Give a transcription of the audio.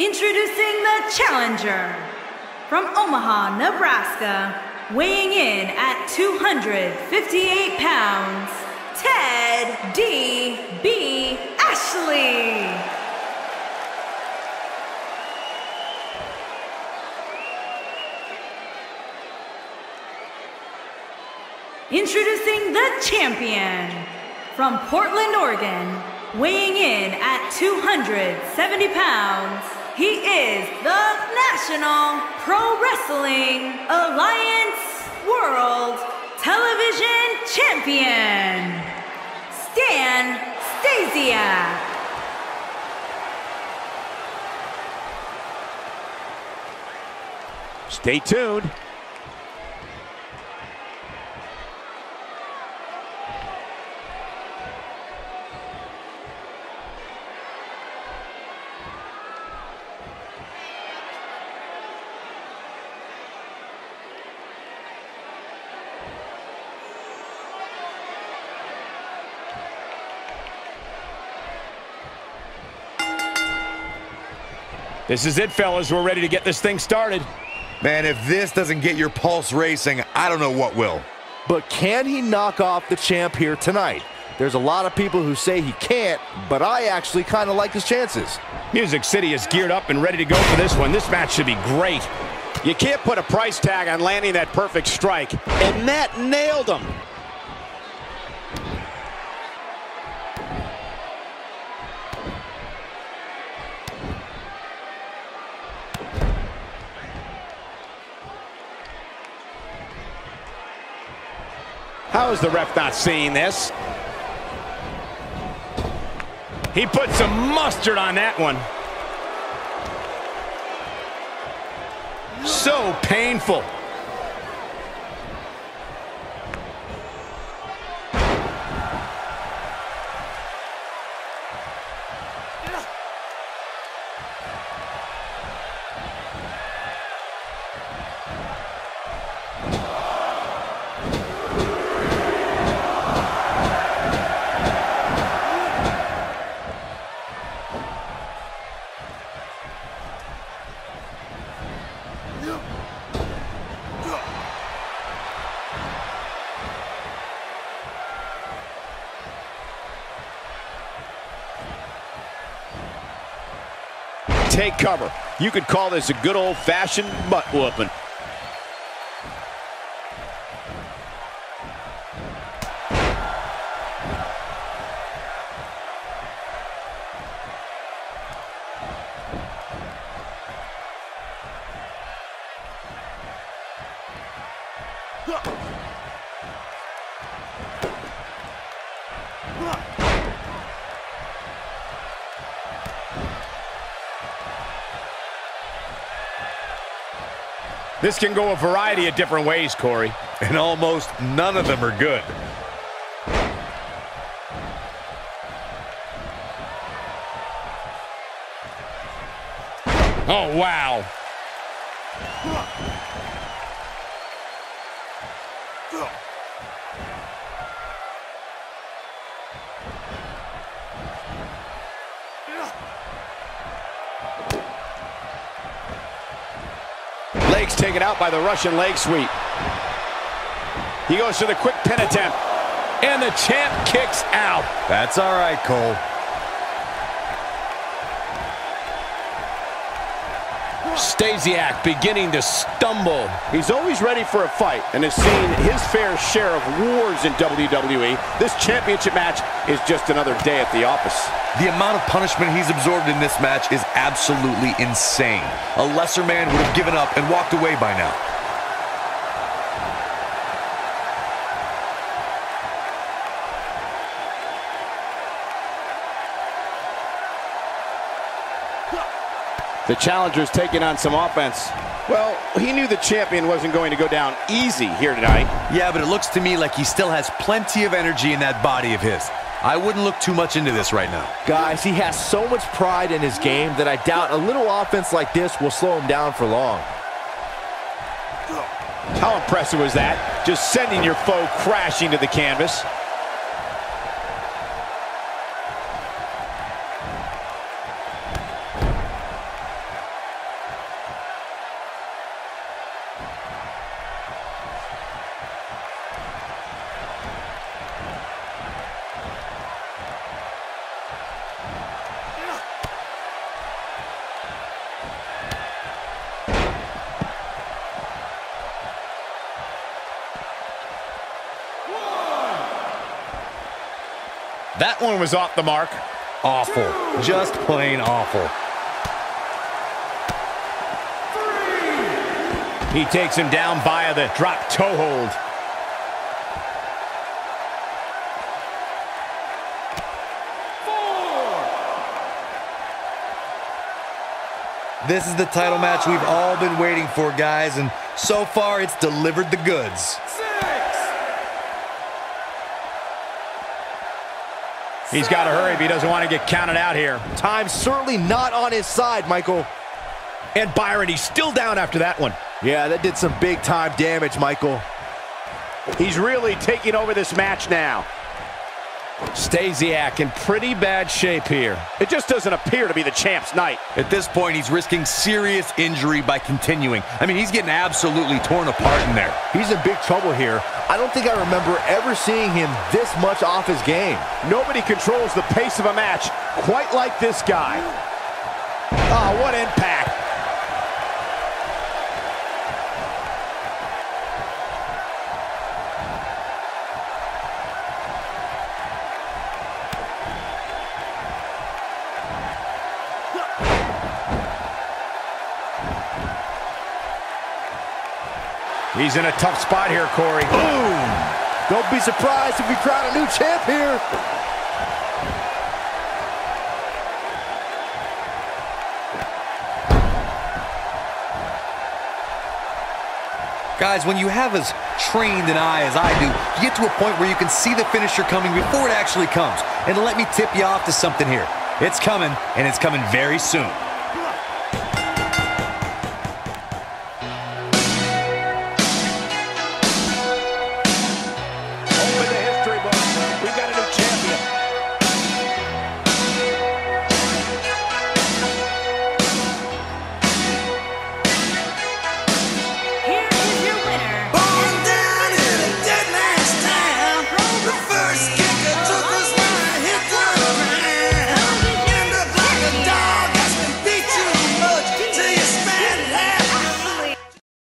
Introducing the challenger from Omaha, Nebraska, weighing in at 258 pounds, Ted D. B. Ashley. Introducing the champion from Portland, Oregon, weighing in at 270 pounds, he is the National Pro Wrestling Alliance World Television Champion, Stan Stasiak. Stay tuned. This is it, fellas. We're ready to get this thing started. Man, if this doesn't get your pulse racing, I don't know what will. But can he knock off the champ here tonight? There's a lot of people who say he can't, but I actually kind of like his chances. Music City is geared up and ready to go for this one. This match should be great. You can't put a price tag on landing that perfect strike, and that nailed him. How is the ref not seeing this? He put some mustard on that one. So painful. Take cover. You could call this a good old-fashioned butt whooping. This can go a variety of different ways, Corey. And almost none of them are good. Oh, wow. Taken out by the Russian leg sweep. He goes to the quick pin attempt. And the champ kicks out. That's all right, Cole. Stasiak beginning to stumble. He's always ready for a fight and has seen his fair share of wars in WWE. This championship match is just another day at the office. The amount of punishment he's absorbed in this match is absolutely insane. A lesser man would have given up and walked away by now. The challenger's taking on some offense. Well, he knew the champion wasn't going to go down easy here tonight. Yeah, but it looks to me like he still has plenty of energy in that body of his. I wouldn't look too much into this right now. Guys, he has so much pride in his game that I doubt a little offense like this will slow him down for long. How impressive was that? Just sending your foe crashing to the canvas. That one was off the mark. Awful. Just plain awful. He takes him down via the drop toe hold. This is the title match we've all been waiting for, guys, and so far it's delivered the goods. He's got to hurry if he doesn't want to get counted out here. Time's certainly not on his side, Michael. And Byron, he's still down after that one. Yeah, that did some big time damage, Michael. He's really taking over this match now. Stasiak in pretty bad shape here. It just doesn't appear to be the champ's night. At this point, he's risking serious injury by continuing. I mean, he's getting absolutely torn apart in there. He's in big trouble here. I don't think I remember ever seeing him this much off his game. Nobody controls the pace of a match quite like this guy. Oh, what impact. He's in a tough spot here, Corey. Boom! Don't be surprised if we crown a new champ here. Guys, when you have as trained an eye as I do, you get to a point where you can see the finisher coming before it actually comes. And let me tip you off to something here. It's coming, and it's coming very soon.